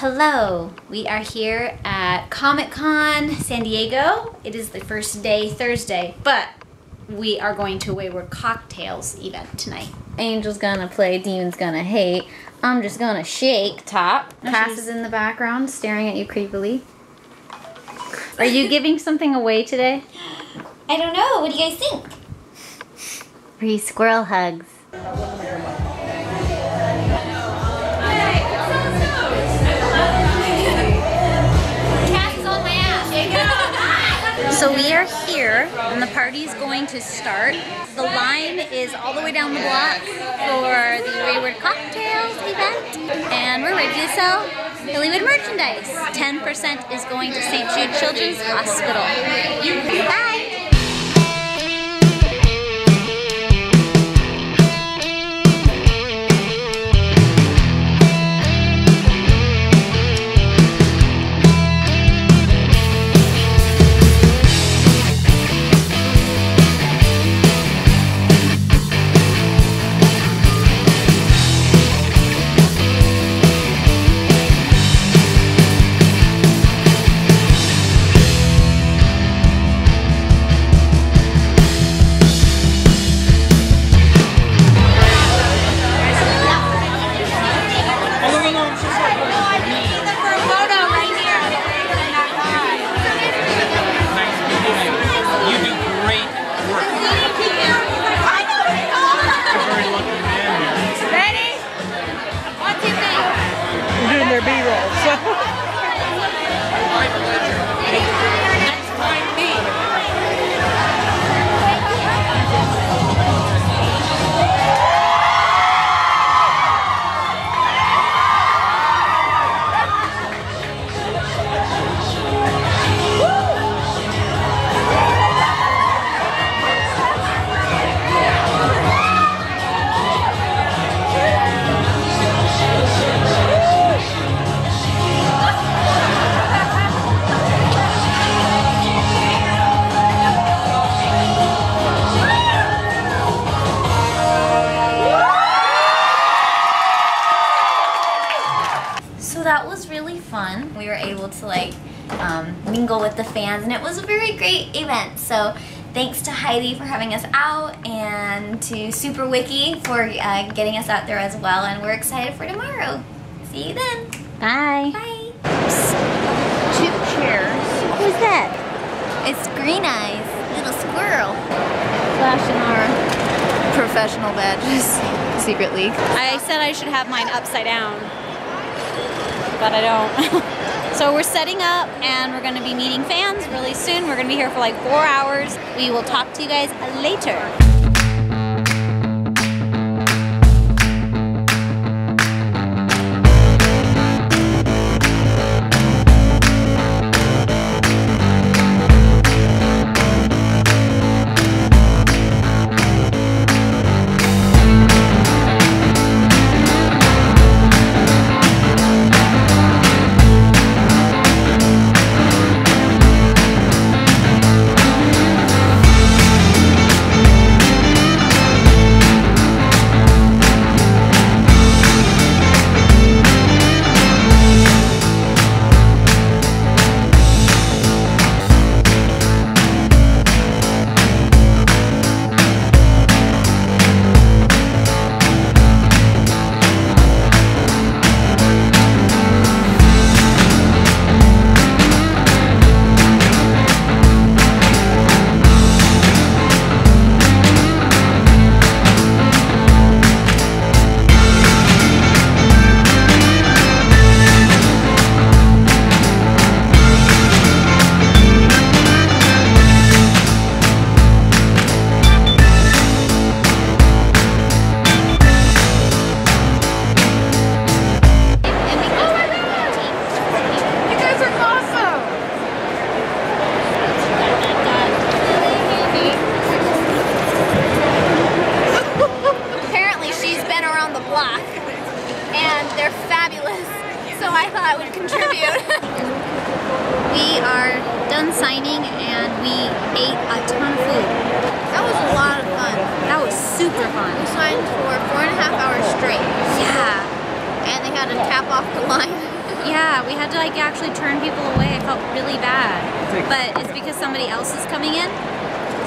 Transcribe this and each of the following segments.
Hello, we are here at Comic Con San Diego. It is the first day, Thursday, but we are going to Wayward Cocktails event tonight. Angel's gonna play, Demon's gonna hate. I'm just gonna shake top. No, Cass is in the background staring at you creepily. Are you giving something away today? I don't know, what do you guys think? Free squirrel hugs. So we are here, and the party's going to start. The line is all the way down the block for the Wayward Cocktails event, and we're ready to sell Hillywood merchandise. 10% is going to St. Jude Children's Hospital. Bye! Fun. We were able to like um, mingle with the fans, and it was a very great event. So thanks to Heidi for having us out, and to Super Wiki for uh, getting us out there as well. And we're excited for tomorrow. See you then. Bye. Bye. Two chairs. Who's that? It's Green Eyes, little squirrel. Flashing our Professional badges, secretly. I said I should have mine upside down, but I don't. so we're setting up and we're going to be meeting fans really soon. We're going to be here for like four hours. We will talk to you guys later. Block, and they're fabulous. So I thought I would contribute. We are done signing and we ate a ton of food. that was a lot of fun. That was super fun. We signed for four and a half hours straight, Yeah. and they had to tap off the line. Yeah, we had to like actually turn people away. I felt really bad. But it's because somebody else is coming in.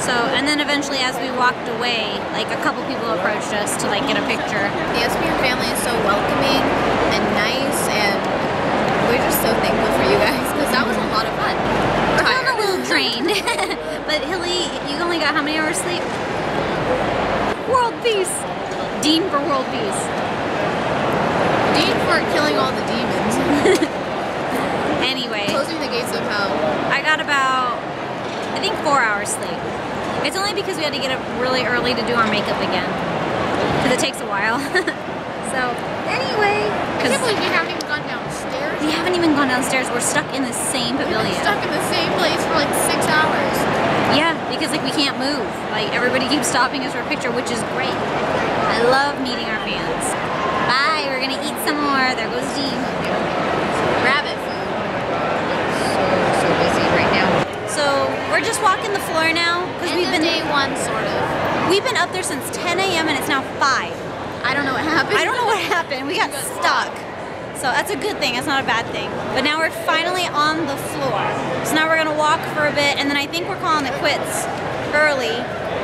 So, and then eventually as we walked away, like a couple people approached us to like get a picture. The SPN family is so welcoming and nice, and we're just so thankful for you guys because that was a lot of fun. We're feeling a little drained. but Hilly, you only got how many hours sleep? World peace. Dean for world peace. Dean for killing all the demons, Anyway, closing the gates of hell. I got about, I think four hours sleep. It's only because we had to get up really early to do our makeup again. Because it takes a while. so, anyway. I can't believe we haven't even gone downstairs. we haven't even gone downstairs. We're stuck in the same pavilion. stuck in the same place for like six hours. Yeah, because like we can't move. Like everybody keeps stopping us for a picture, which is great. I love meeting our fans. Bye, we're gonna eat some more. There goes Dean. Rabbit food. So, so busy right now. So we're just walking the floor now because we've been day one, sort of. we've been up there since 10 a.m. and it's now 5. I don't know what happened. I don't know what happened. We got stuck. So that's a good thing. That's not a bad thing. But now we're finally on the floor. So now we're gonna walk for a bit, and then I think we're calling it quits early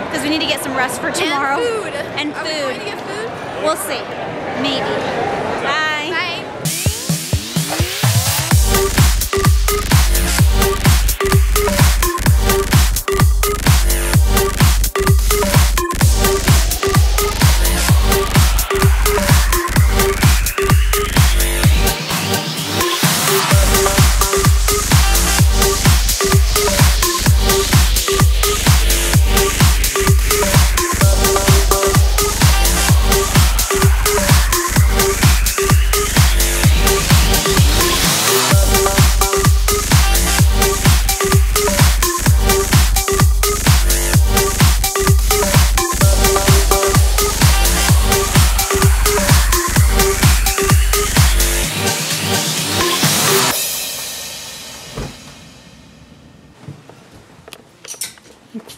because we need to get some rest for tomorrow. And food. And Are we going to get food? We'll see. Maybe.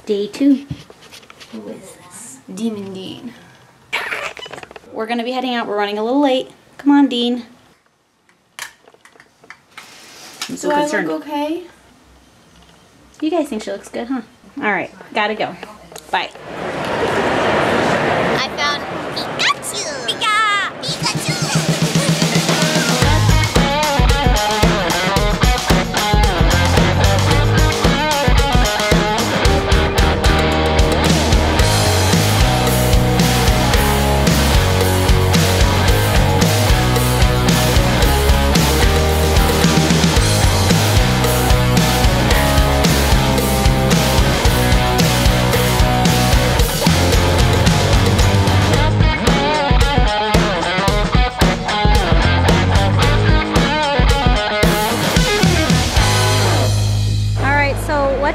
Day two. Who is this? Demon Dean. We're gonna be heading out. We're running a little late. Come on, Dean. I'm so Do I look okay? You guys think she looks good, huh? All right, gotta go. Bye.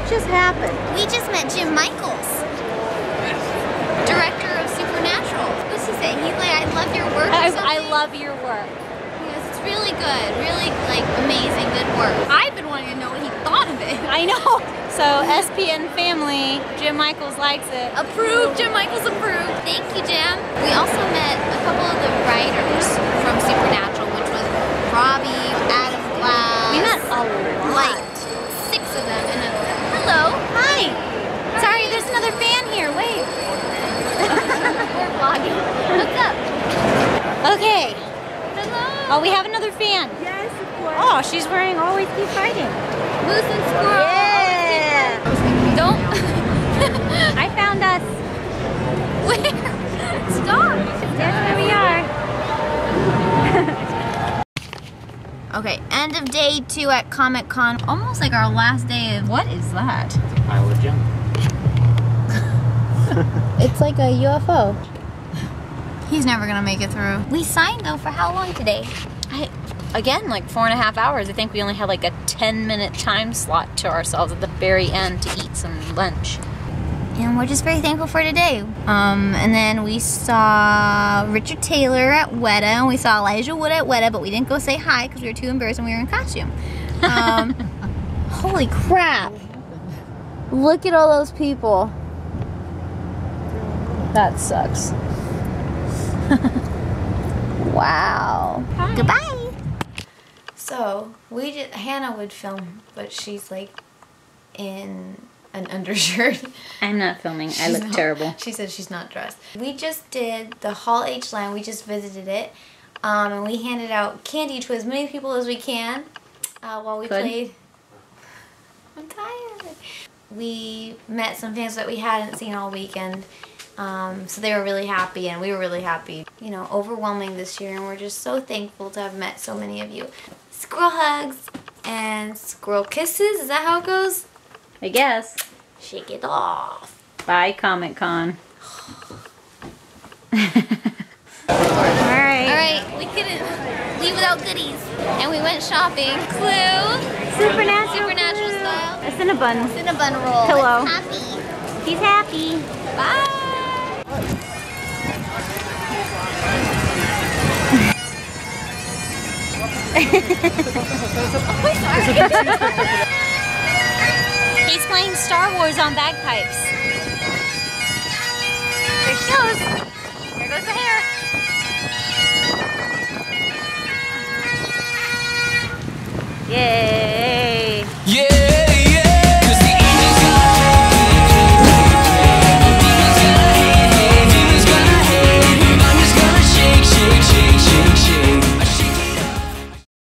Just happened? We just met Jim Michaels, director of Supernatural. What's he say? He's like, I love your work. I, I love your work. Yes, it's really good. Really, like, amazing. Good work. I've been wanting to know what he thought of it. I know. So SPN family, Jim Michaels likes it. Approved. Jim Michaels approved. Thank you, Jim. We also met a couple of the writers from Supernatural, which was Robbie, Adam Glass. We met a lot. like six of them. And a, hello. Hi. Sorry, there's another fan here. Wait. We're vlogging. What's up? Okay. Hello. Oh, we have another fan. Yes, of course. Oh, she's wearing Always Keep Fighting. Moose and squirrel. Yeah. Don't. I found us. Where? Stop. There's where we are. Okay, end of day two at Comic Con. Almost like our last day of. What is that? Pile of junk. It's like a UFO. He's never gonna make it through. We signed though for how long today? I, again, like four and a half hours. I think we only had like a 10 minute time slot to ourselves at the very end to eat some lunch. And we're just very thankful for today. Um, and then we saw Richard Taylor at Weta, and we saw Elijah Wood at Weta, but we didn't go say hi because we were too embarrassed and we were in costume. Um, holy crap! Look at all those people. That sucks. wow. Goodbye. So we did. Hannah would film, but she's like in an undershirt. I'm not filming. I look not- terrible. She said she's not dressed. We just did the Hall H line. We just visited it, um, and we handed out candy to as many people as we can uh, while we Good. played. I'm tired. We met some fans that we hadn't seen all weekend. Um, so they were really happy, and we were really happy. You know, overwhelming this year, and we're just so thankful to have met so many of you. Squirrel hugs and squirrel kisses. Is that how it goes? I guess. Shake it off. Bye, Comic Con. All Alright. we couldn't leave without goodies, and we went shopping. Clue, Supernatural. supernatural style, A Cinnabon. cinnabon roll. Pillow. Happy. He's happy. Bye. He's playing Star Wars on bagpipes.